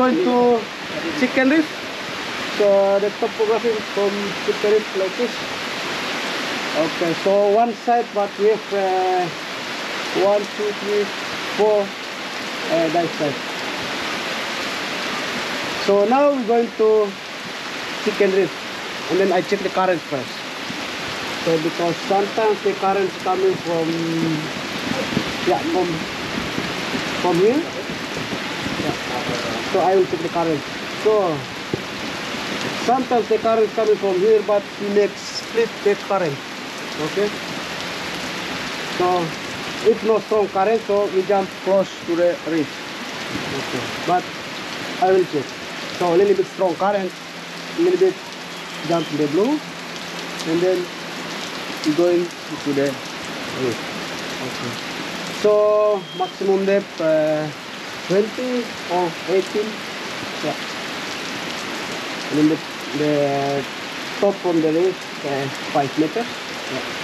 going to Chicken Reef. So the topography from Chicken Reef like this. Okay, so one side but we have uh, one, two, three, four uh, that side. So now we're going to Chicken Reef and then I check the current first. So because sometimes the current is coming from yeah from from here. So I will check the current. So sometimes the current coming from here but we make split the current. Okay. So if no strong current so we jump close to the reef. Okay. But I will check. So a little bit strong current, a little bit jump to the blue and then going to the reef. Okay. So maximum depth uh, 20 or 18. Yeah. And then the, the top from the reef uh, 5 meters. Yeah.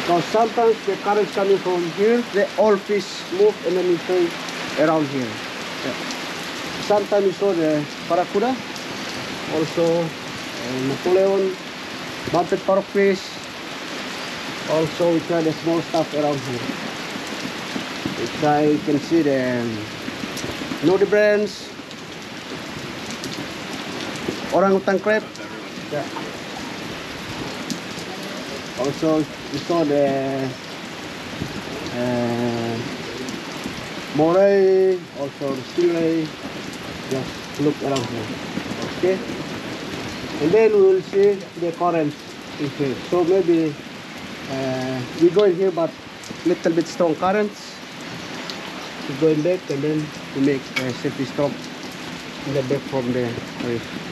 Because sometimes the current coming from here, the all fish move and then play around here. Yeah. Sometimes you saw the barracuda, also uh, Napoleon, bumphead parrotfish, also we try the small stuff around here. We try, you can see the um, nudibranchs, orangutan crab. Yeah. Also, we saw the uh, moray, also the stingray. Just look around here. Okay. And then we will see the currents in here. So maybe uh, we go in here, but little bit strong currents. We going back and then we make a safety stop in the back from the reef.